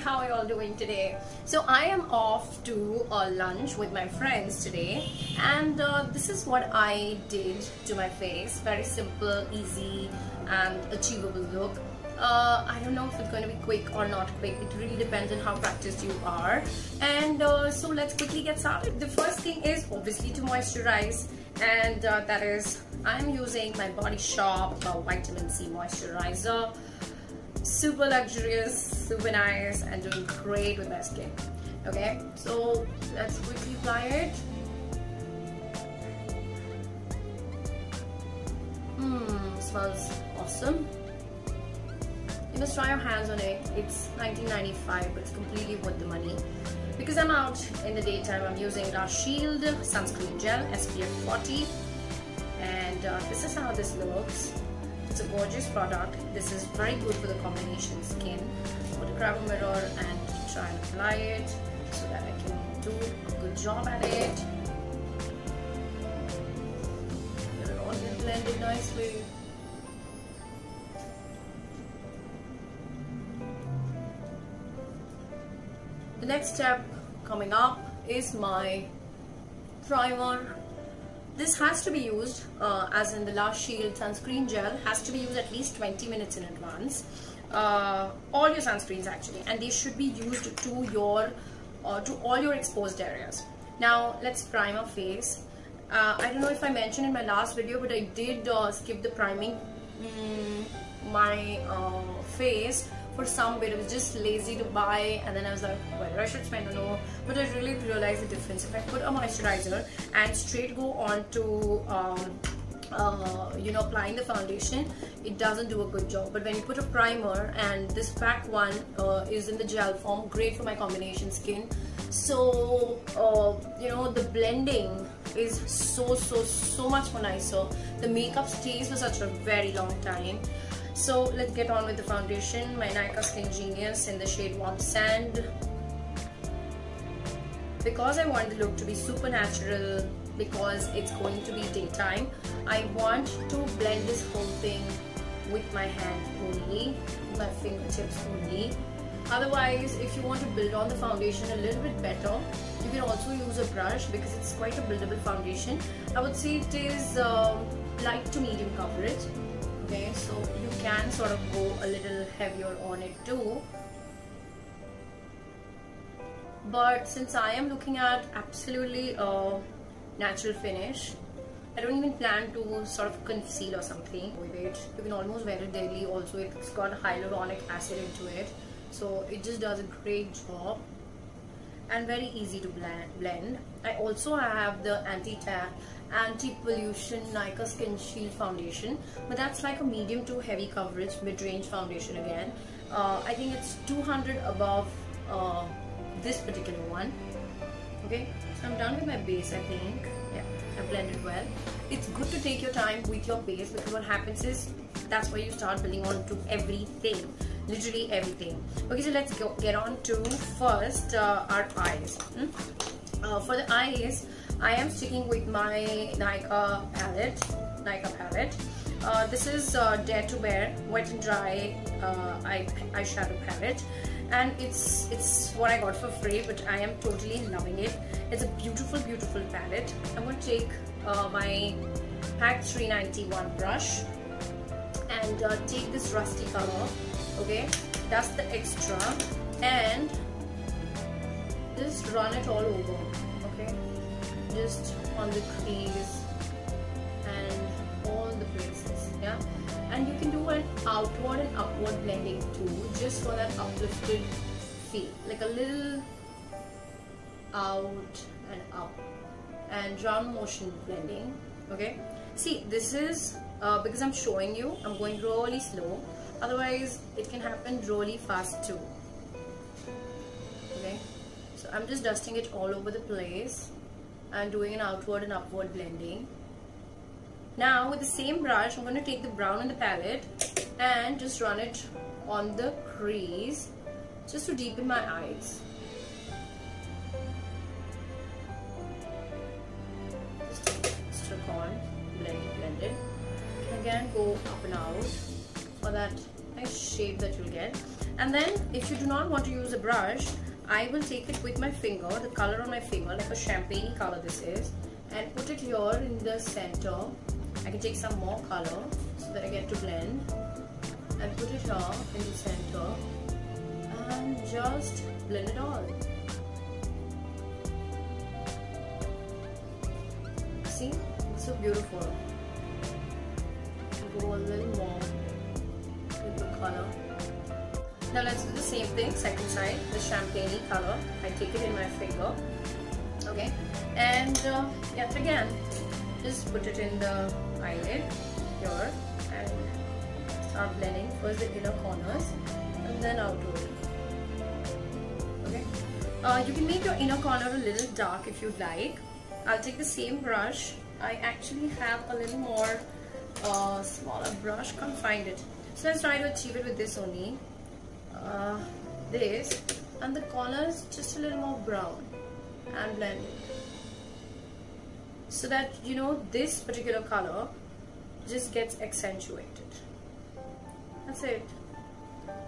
how are you all doing today? So I am off to a lunch with my friends today and uh, this is what I did to my face. Very simple, easy and achievable look. Uh, I don't know if it's going to be quick or not quick. It really depends on how practiced you are. And uh, so let's quickly get started. The first thing is obviously to moisturize and uh, that is I'm using my Body Shop uh, Vitamin C Moisturizer super luxurious, super nice and doing great with my skin. Okay, so let's quickly apply it. Mmm, smells awesome. You must try your hands on it. It's 19.95, but it's completely worth the money. Because I'm out in the daytime, I'm using La Shield Sunscreen Gel SPF 40. And uh, this is how this looks. It's a gorgeous product. This is very good for the combination skin. I'm going to grab a mirror and try and apply it so that I can do a good job at it. Get it all blended nicely. The next step coming up is my primer this has to be used, uh, as in the La Shield sunscreen gel, has to be used at least 20 minutes in advance. Uh, all your sunscreens actually, and they should be used to your uh, to all your exposed areas. Now let's prime our face. Uh, I don't know if I mentioned in my last video, but I did uh, skip the priming mm, my uh, face for some bit. I was just lazy to buy and then I was like whether I should spend or no. But I really realized the difference. If I put a moisturizer and straight go on to um, uh, you know applying the foundation it doesn't do a good job but when you put a primer and this PAC one uh, is in the gel form great for my combination skin so uh, you know the blending is so so so much more nicer the makeup stays for such a very long time so let's get on with the foundation. My Nykaa Skin Genius in the shade Warm Sand. Because I want the look to be super natural, because it's going to be daytime, I want to blend this whole thing with my hand only, my fingertips only. Otherwise, if you want to build on the foundation a little bit better, you can also use a brush because it's quite a buildable foundation. I would say it is uh, light to medium coverage okay so you can sort of go a little heavier on it too. But since I am looking at absolutely a natural finish I don't even plan to sort of conceal or something. With it you can almost wear it daily. Also it's got hyaluronic acid into it so it just does a great job and very easy to blend. I also have the anti-tan, anti-pollution Nykaa Skin Shield Foundation, but that's like a medium to heavy coverage, mid-range foundation again. Uh, I think it's 200 above uh, this particular one. Okay, so I'm done with my base, I think. Yeah, I blended well. It's good to take your time with your base because what happens is that's where you start building on to everything literally everything okay so let's go get on to first uh, our eyes hmm? uh, for the eyes I am sticking with my Nykaa palette Nykaa palette. Uh, this is uh, Dare to Bare wet and dry uh, eye eyeshadow palette. And it's it's what I got for free but I am totally loving it. It's a beautiful beautiful palette. I'm going to take uh, my PAC 391 brush and uh, take this rusty color okay? That's the extra. And just run it all over just on the crease and all the places yeah? And you can do an outward and upward blending too just for that uplifted feel. Like a little out and up and round motion blending okay? See this is uh, because I'm showing you I'm going really slow. Otherwise it can happen really fast too okay? So I'm just dusting it all over the place and doing an outward and upward blending. Now with the same brush I'm going to take the brown in the palette and just run it on the crease just to deepen my eyes. On blend it blend it. Again go up and out for that nice shape that you'll get. And then if you do not want to use a brush I will take it with my finger the color on my finger like a champagne color this is and put it here in the center. I can take some more color so that I get to blend. And put it here in the center and just blend it all. See? It's so beautiful. Go a little more with the color now let's do the same thing second side the champagne color. I take it in my finger okay? And uh, yet again just put it in the eyelid here and start blending. First the inner corners and then outward okay? Uh, you can make your inner corner a little dark if you'd like. I'll take the same brush. I actually have a little more uh, smaller brush can't find it. So let's try to achieve it with this only uh, this and the corners just a little more brown and blend it so that you know this particular color just gets accentuated. That's it.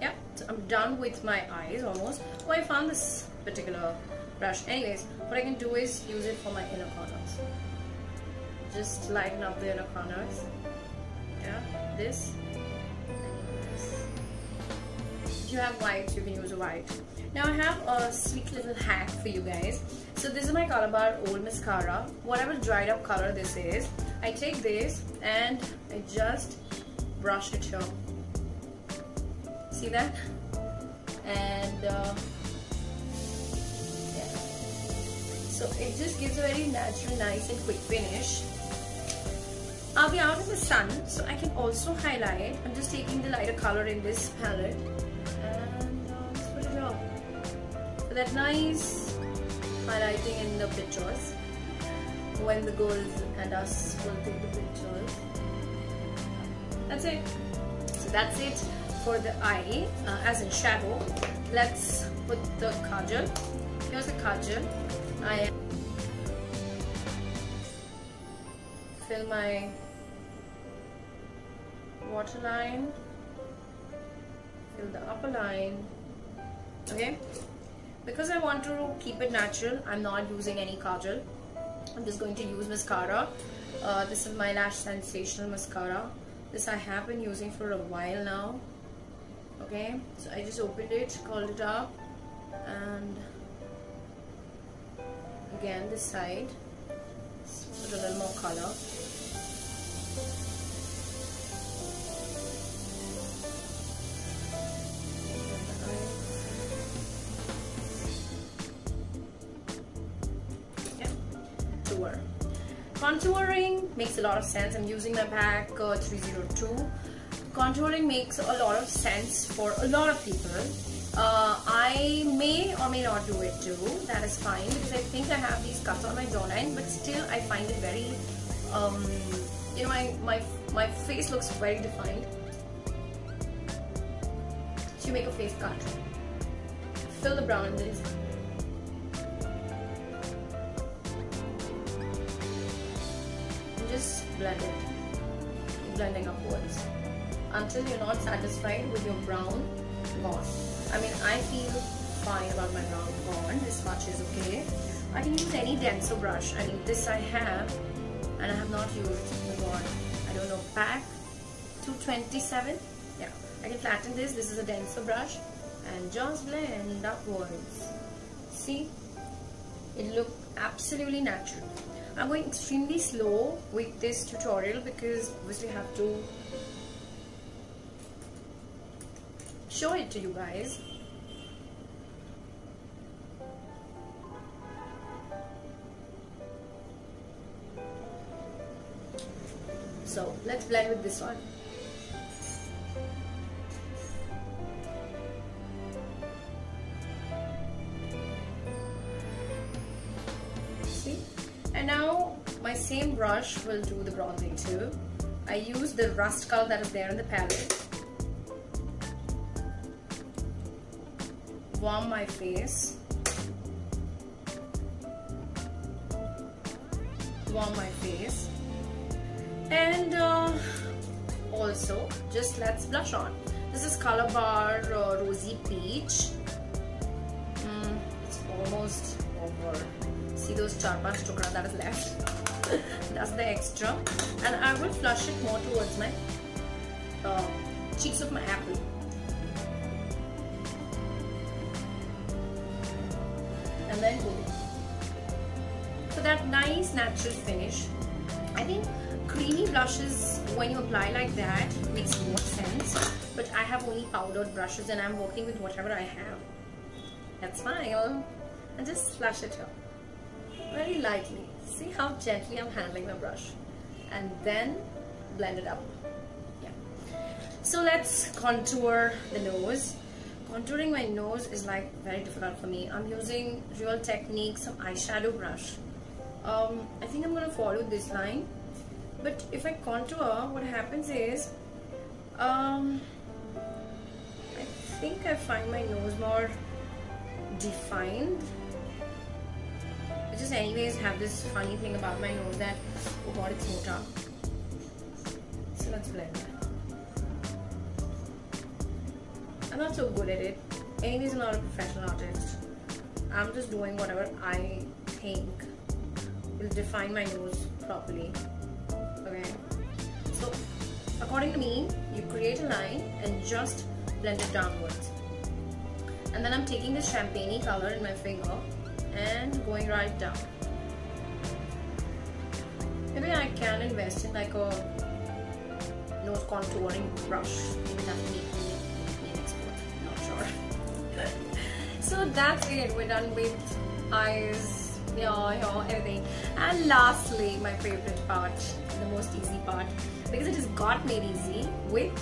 Yeah so I'm done with my eyes almost. Oh I found this particular brush. Anyways what I can do is use it for my inner corners. Just lighten up the inner corners. Yeah this you have white you can use a white now I have a sweet little hack for you guys. So this is my Colorbar Old Mascara. Whatever dried up color this is I take this and I just brush it here. See that? And uh, yeah. So it just gives a very natural nice and quick finish. I'll be out in the sun so I can also highlight. I'm just taking the lighter color in this palette that nice highlighting in the pictures when the girls and us will take the pictures. That's it. So that's it for the eye uh, as in shadow. Let's put the kajal. Here's the kajal. I fill my waterline. Fill the upper line. Okay because I want to keep it natural I'm not using any kajal. I'm just going to use mascara. Uh, this is my lash sensational mascara. This I have been using for a while now. Okay so I just opened it called it up and again this side. Put a little more color makes a lot of sense. I'm using my PAC uh, 302. Contouring makes a lot of sense for a lot of people. Uh, I may or may not do it too. That is fine because I think I have these cuts on my jawline, but still I find it very, um, you know, my, my, my face looks very defined. So you make a face cut. Fill the brown in this. Just blend it blending upwards until you're not satisfied with your brown gone I mean I feel fine about my brown gone this much is okay. I can use any denser brush. I mean this I have and I have not used the one I don't know PAC 227 yeah. I can flatten this. This is a denser brush. And just blend upwards see? It look absolutely natural I'm going extremely slow with this tutorial because obviously I have to show it to you guys. So let's blend with this one now my same brush will do the bronzing too. I use the rust color that is there in the palette. Warm my face. Warm my face. And uh, also just let's blush on. This is Colorbar uh, rosy peach. Mm, it's almost over see those char panch tukra that is left. That's the extra. And I will flush it more towards my uh, cheeks of my apple. And then go. For that nice natural finish I think creamy blushes when you apply like that makes more sense. But I have only powdered brushes and I'm working with whatever I have. Let's smile and just flush it up very lightly see how gently I'm handling my brush. And then blend it up. Yeah. So let's contour the nose. Contouring my nose is like very difficult for me. I'm using Real Technique some eyeshadow brush. Um, I think I'm gonna follow this line. But if I contour what happens is um, I think I find my nose more defined I just anyways have this funny thing about my nose that oh god it's mota so let's blend that. I'm not so good at it. Anyways I'm not a professional artist. I'm just doing whatever I think will define my nose properly. Okay? So according to me you create a line and just blend it downwards. And then I'm taking this champagne color in my finger and going right down. Maybe I can invest in like a nose contouring brush. Maybe that me not sure. So that's it. We're done with eyes yeah, yeah, everything. And lastly, my favorite part, the most easy part, because it has got made easy with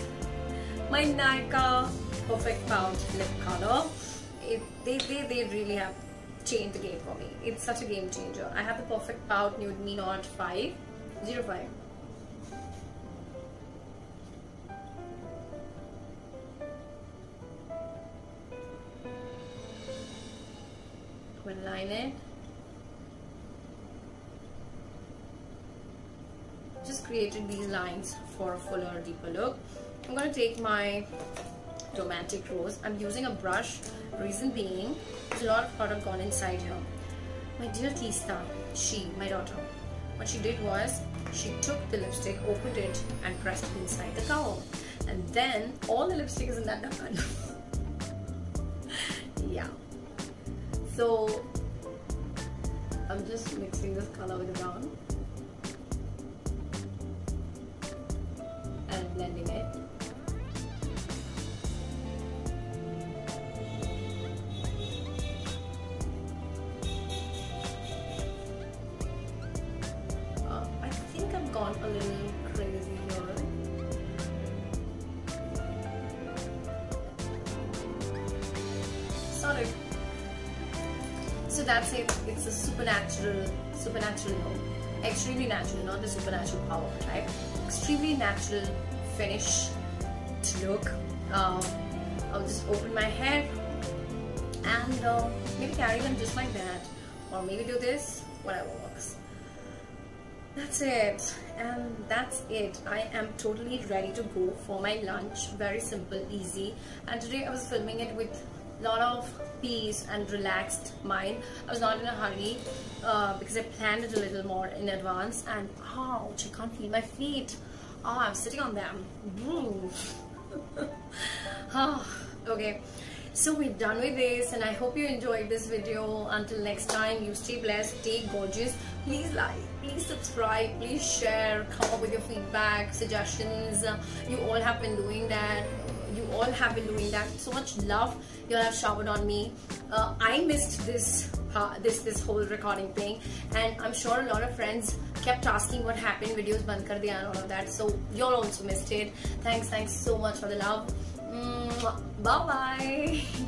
my Nykaa Perfect Pout lip color. It, they, they, they really have changed the game for me. It's such a game changer. I have the Perfect Pout Nude Me Not 5, 05. We'll line it just created these lines for a fuller deeper look I'm to take my Romantic Rose I'm using a brush reason being there's a lot of product gone inside here my dear Tista she my daughter what she did was she took the lipstick opened it and pressed it inside the cover and then all the lipstick is in that dakkan yeah. So I'm just mixing this color with the brown. And blending it. Sorry. So that's it. It's a supernatural, supernatural no. Extremely natural, not the supernatural power type. Extremely natural finish to look. Um, I'll just open my hair and uh, maybe carry them just like that or maybe do this, whatever works. That's it and that's it. I am totally ready to go for my lunch. Very simple, easy and today I was filming it with lot of peace and relaxed mind. I was not in a hurry uh, because I planned it a little more in advance and ouch, I can't feel my feet. Oh, I'm sitting on them. oh, okay. So we're done with this and I hope you enjoyed this video. Until next time, you stay blessed, stay gorgeous. Please like, please subscribe, please share, come up with your feedback, suggestions. You all have been doing that. You all have been doing that. So much love you all have showered on me. Uh, I missed this uh, this this whole recording thing and I'm sure a lot of friends kept asking what happened videos band kar diya and all of that so you all also missed it thanks thanks so much for the love mm, bye bye